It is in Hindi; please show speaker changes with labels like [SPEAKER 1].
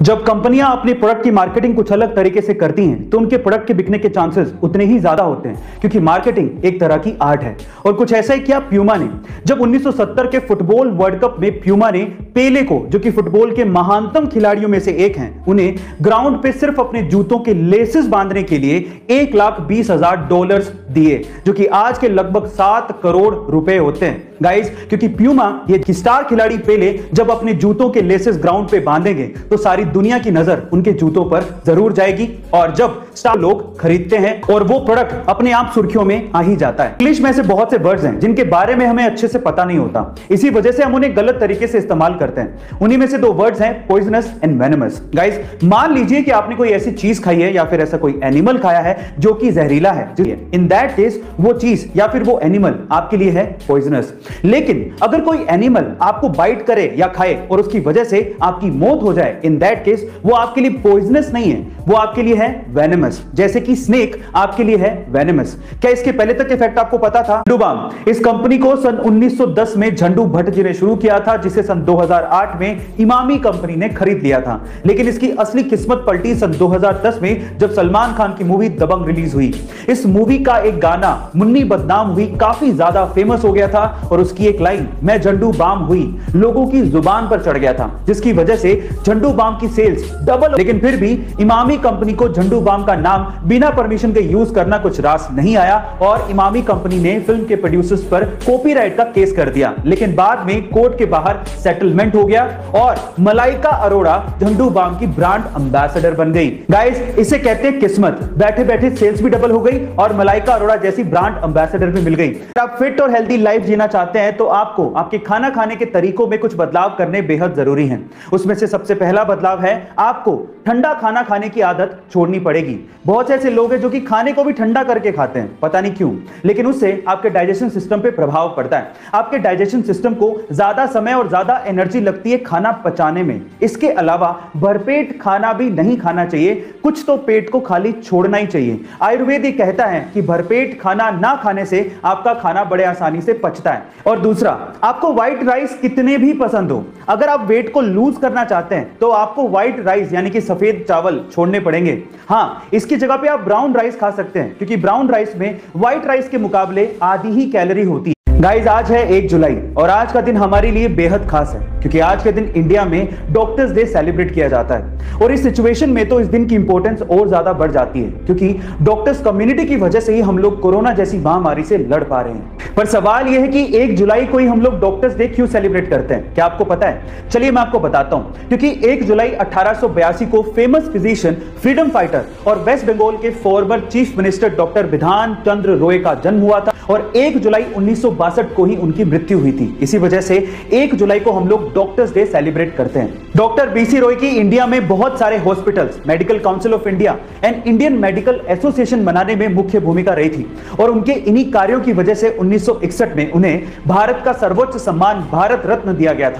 [SPEAKER 1] जब कंपनियाँ अपने प्रोडक्ट की मार्केटिंग कुछ अलग तरीके से करती हैं तो उनके प्रोडक्ट के बिकने के चांसेस उतने ही ज़्यादा होते हैं, क्योंकि मार्केटिंग एक तरह की आर्ट है। और कुछ ऐसा ही किया प्यूमा ने। जब 1970 के फुटबॉल वर्ल्ड कप में प्यूमा ने पेले को, जो कि फुटबॉल के महानतम खिलाड़ियों में से एक हैं, उन्हें ग्राउंड पे सिर्फ़ अपने जूतों के लेसेस बांधने के लिए एक लाख बीस हज़ार डॉलर दिए, जो कि आज के लगभग सात करोड़ रुपए होते हैं। गाइस क्योंकि प्यूमा ये स्टार खिलाड़ी पेले जब अपने जूतों के लेसेस ग्राउंड पे बांधेंगे तो सारी दुनिया की नज़र उनके जूतों पर ज़रूर जाएगी, और जब स्टार लोग खरीदते हैं, और वो प्रोडक्ट अपने आप सुर्खियों में आ ही जाता है। इंग्लिश में से बहुत से वर्ड्स हैं, जिनके बारे में हमें अच्छे से पता नहीं होता। इसी वजह से हम उन्हें गलत तरीके से इस्तेमाल करते हैं। उन्हीं में से दो वर्ड्स हैं पॉइजनस एंड वेनमस गाइस मान लीजिए कि आपने कोई ऐसी चीज़ खाई है या फिर ऐसा कोई एनिमल खाया है जो कि जहरीला है। इन दैट केस वो चीज़ या फिर वो एनिमल आपके लिए है पॉइजनस लेकिन अगर कोई एनिमल आपको बाइट करे या खाए और उसकी वजह से आपकी मौत हो जाए इन दैट केस वो आपके लिए पॉइजनस नहीं है। वो आपके लिए है वेनेमस जैसे कि स्नेक आपके लिए है वेनेमस क्या इसके पहले तक इफ़ेक्ट आपको पता था? डुबाम इस कंपनी को सन 1910 में झंडू भट्ट जी ने शुरू किया था, जिसे सन 2008 में इमामी कंपनी ने खरीद लिया था। लेकिन इसकी असली किस्मत पलटी सन 2010 में, जब सलमान खान की मूवी दबंग रिलीज़ हुई। इस मूवी का एक गाना, मुन्नी बदनाम हुई, काफ़ी ज़्यादा फ़ेमस हो गया था और उसकी एक लाइन मैं झंडू बाम हुई, लोगों की ज़ुबान पर चढ़ गया था, जिसकी वजह से झंडू बाम की सेल्स डबल लेकिन फिर भी इमामी कंपनी को झंडू बाम का नाम बिना परमिशन के यूज़ करना कुछ रास नहीं आया और इमामी कंपनी ने फ़िल्म के प्रोड्यूसर्स पर कॉपीराइट का केस कर दिया। लेकिन बाद में कोर्ट के बाहर सेटलमेंट हो गया और मलाइका अरोड़ा झंडू बाम की ब्रांड अंबेसडर बन गई। गाइस इसे कहते हैं किस्मत। बैठे बैठे सेल्स भी डबल हो गई और मलाइका अरोड़ा जैसी ब्रांड अंबेसडर भी मिल गई। आप फिट और हेल्दी लाइफ जीना चाहते हैं तो आपको आपके खाना खाने के तरीकों में कुछ बदलाव करने बेहद ज़रूरी है। उसमें से सबसे पहला बदलाव है, आपको ठंडा खाना खाने की आदत छोड़नी पड़ेगी। बहुत से ऐसे लोग हैं जो कि खाने को भी ठंडा करके खाते हैं, पता नहीं क्यों। लेकिन उससे आपके डाइजेशन सिस्टम पे प्रभाव पड़ता है। आपके डाइजेशन सिस्टम को ज़्यादा समय और ज़्यादा एनर्जी लगती है खाना पचाने में। इसके अलावा भरपेट खाना भी नहीं खाना चाहिए। कुछ तो पेट को खाली छोड़ना ही चाहिए। आयुर्वेद ये कहता है कि भरपेट खाना ना खाने से आपका खाना बड़े आसानी से पचता है। और दूसरा, आपको व्हाइट राइस कितने भी पसंद हो। अगर आप वेट को लूज करना चाहते हैं तो आपको व्हाइट राइस यानी कि सफ़ेद चावल छोड़ने पड़ेंगे। हाँ इसकी जगह पे आप ब्राउन राइस खा सकते हैं, क्योंकि ब्राउन राइस में व्हाइट राइस के मुकाबले आधी ही कैलोरी होती है। गाइज़ आज है एक जुलाई और आज का दिन हमारे लिए बेहद खास है, क्योंकि आज के दिन इंडिया में डॉक्टर्स डे सेलिब्रेट किया जाता है। और इस सिचुएशन में तो इस दिन की इंपॉर्टेंस और ज़्यादा बढ़ जाती है, क्योंकि डॉक्टर्स कम्युनिटी की वजह से ही हम लोग कोरोना जैसी महामारी से लड़ पा रहे हैं। पर सवाल यह है कि एक जुलाई को ही हम लोग डॉक्टर्स डे क्यों सेलिब्रेट करते हैं? क्या आपको पता है? चलिए मैं आपको बताता हूँ, क्योंकि एक जुलाई अठारह सौ बयासी को फ़ेमस फिजिशियन फ्रीडम फाइटर और वेस्ट बंगाल के former chief minister doctor Bidhan Chandra रोय का जन्म हुआ था। और 1 जुलाई उन्नीस सौ बासठ को ही उनकी मृत्यु हुई थी। इसी वजह से 1 जुलाई को हम लोग डॉक्टर्स डे सेलिब्रेट करते हैं। डॉक्टर बीसी रॉय की इंडिया में बहुत सारे hospitals Medical Council of India and Indian Medical Association बनाने में मुख्य भूमिका रही थी और उनके इन्हीं कार्यों की वजह से 1961 में उन्हें भारत का सर्वोच्च सम्मान भारत रत्न दिया गया था।